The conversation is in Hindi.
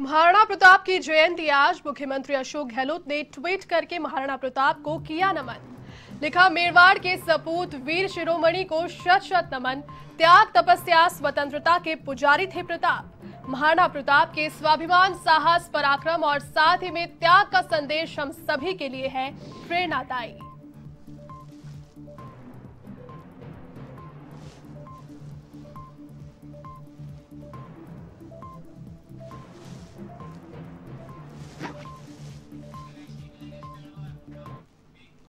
महाराणा प्रताप की जयंती आज मुख्यमंत्री अशोक गहलोत ने ट्वीट करके महाराणा प्रताप को किया नमन। लिखा, मेरवाड़ के सपूत वीर शिरोमणि को शत शत नमन। त्याग, तपस्या, स्वतंत्रता के पुजारी थे प्रताप। महाराणा प्रताप के स्वाभिमान, साहस, पराक्रम और साथ ही में त्याग का संदेश हम सभी के लिए है, प्रेरणादायी।